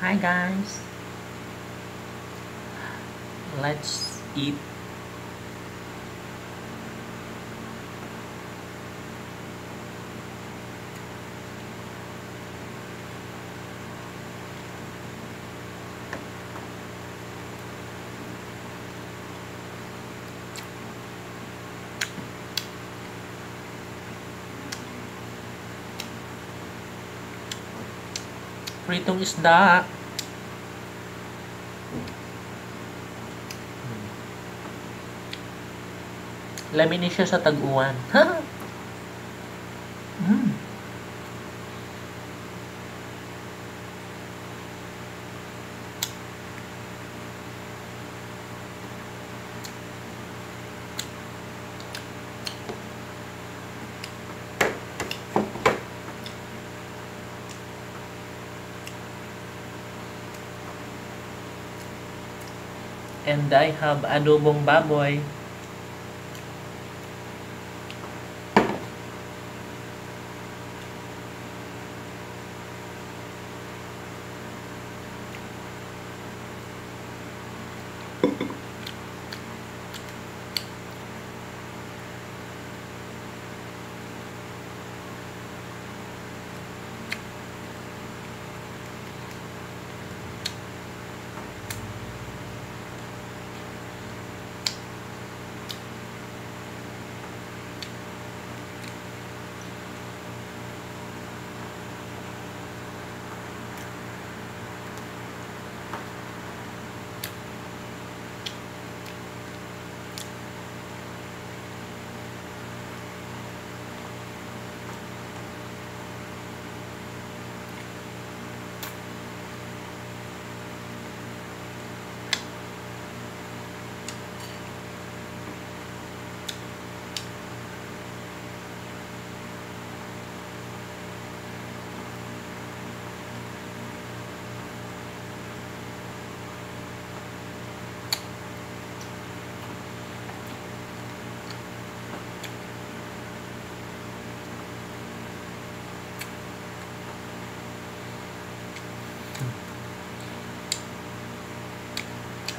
Hi guys. Let's eat. Pritong isda. Lamini siya sa tag-uwan. And I have adobong baboy.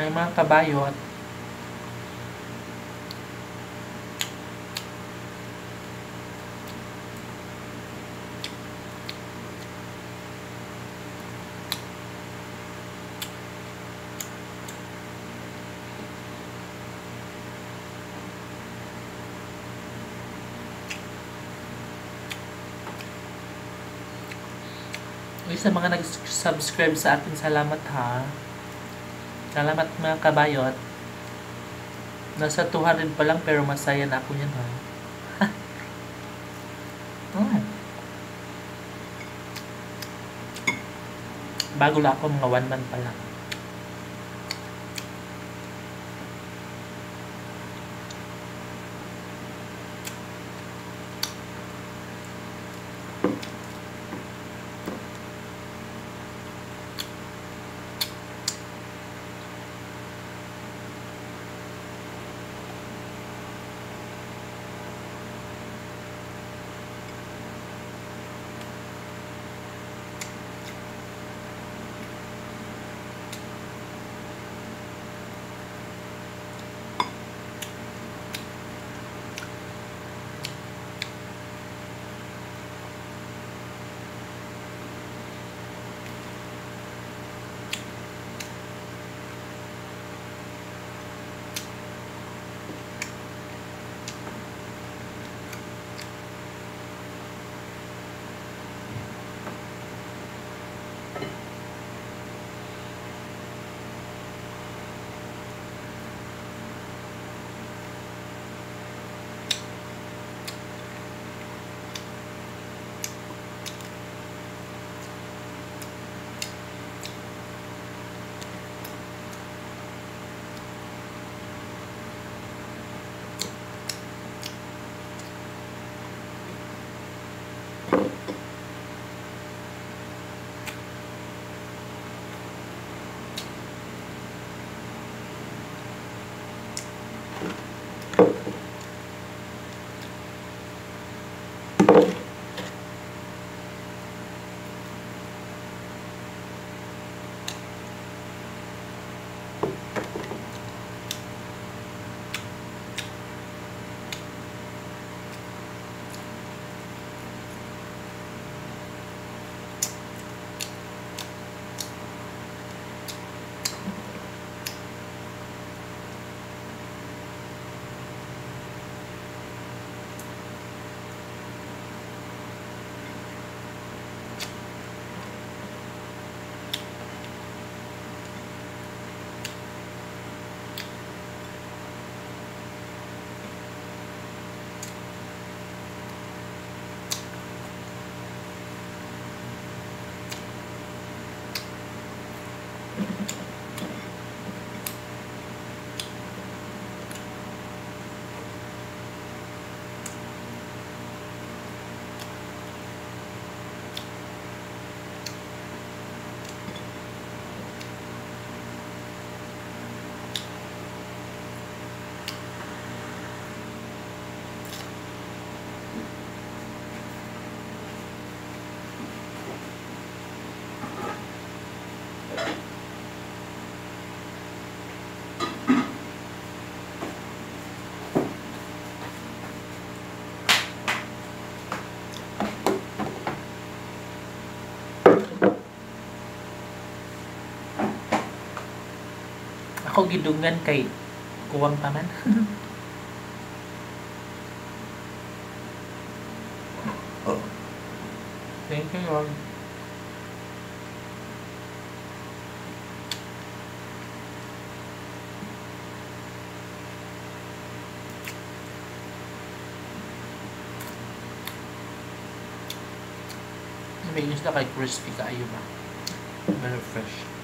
Ay mga kabayot. Uy, sa mga nag-subscribe sa akin, salamat ha. Salamat mga kabayot. Nasa 200 pa lang pero masaya na ako yan ha. mm. Bago lang ako mga 1 month pa lang. Ako gidungan kay kuwang pa man. Thank you, Lord. May isda kay crispy kaayo ba? Very fresh.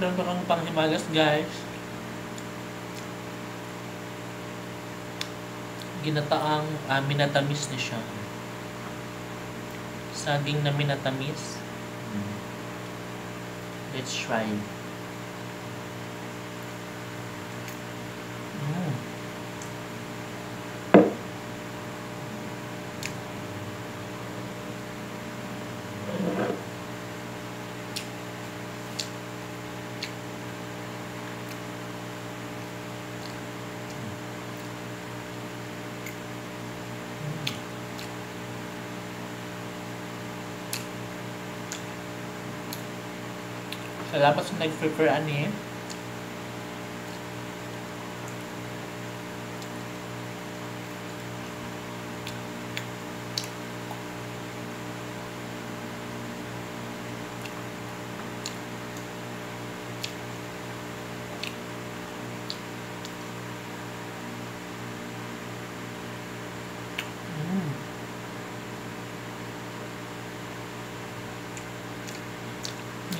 Meron pa kang panghimagas, guys. Ginataang ah, minatamis na siya. Saging na minatamis. Let's try. Mm. Salamat sa nag-prepare ani.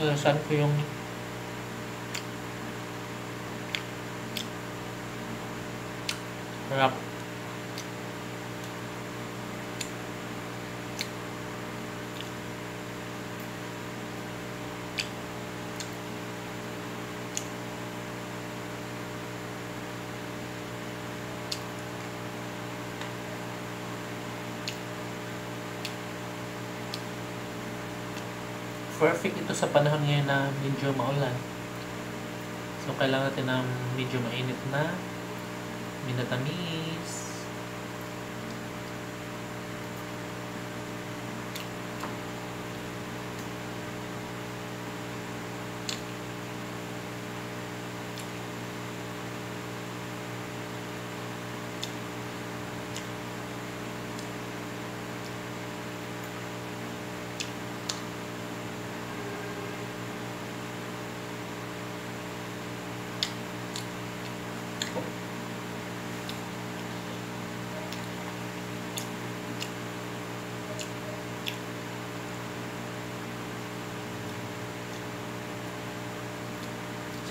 Nalasan ko yung Sarap. Perfect ito sa panahon ngayon na medyo maulan. So, kailangan natin ng medyo mainit na minatamis.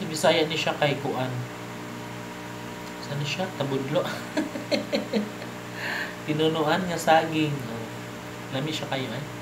Bisaya ni siya kay Kuan. Saan siya? Tabudlo. Tinunuan nga saging. Oh. Lami siya kayo eh.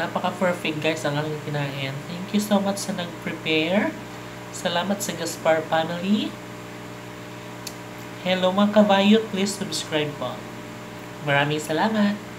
Napaka-perfect guys ang aking kinain. Thank you so much sa nag-prepare. Salamat sa Gaspar family. Hello mga kabayot, please subscribe po. Maraming salamat.